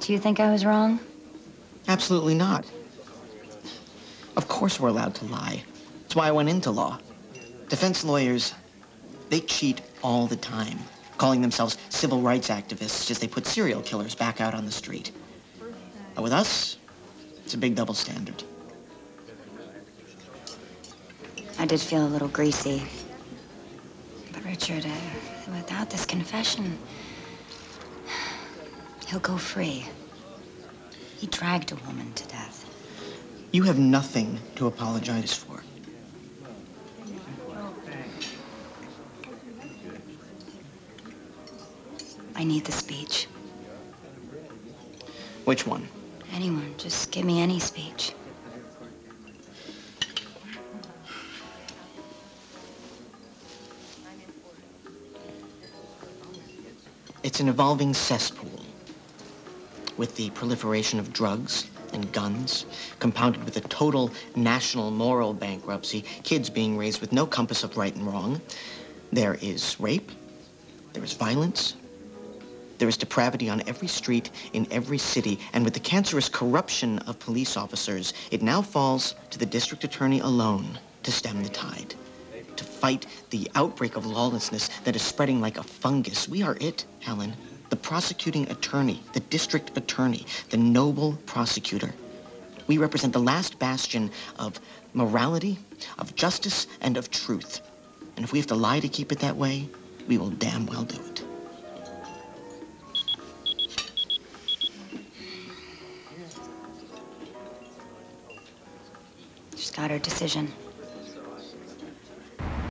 Do you think I was wrong? Absolutely not. Of course we're allowed to lie. That's why I went into law. Defense lawyers, they cheat all the time, calling themselves civil rights activists as they put serial killers back out on the street. But with us, it's a big double standard. I did feel a little greasy. Richard, uh, without this confession, he'll go free. He dragged a woman to death. You have nothing to apologize for. I need the speech. Which one? Anyone, just give me any speech. It's an evolving cesspool with the proliferation of drugs and guns, compounded with a total national moral bankruptcy, kids being raised with no compass of right and wrong. There is rape, there is violence, there is depravity on every street in every city, and with the cancerous corruption of police officers, it now falls to the district attorney alone to stem the tide, fight the outbreak of lawlessness that is spreading like a fungus. We are it, Helen the prosecuting attorney, the district attorney, the noble prosecutor. We represent the last bastion of morality, of justice, and of truth. And if we have to lie to keep it that way, we will damn well do it. She's got her decision.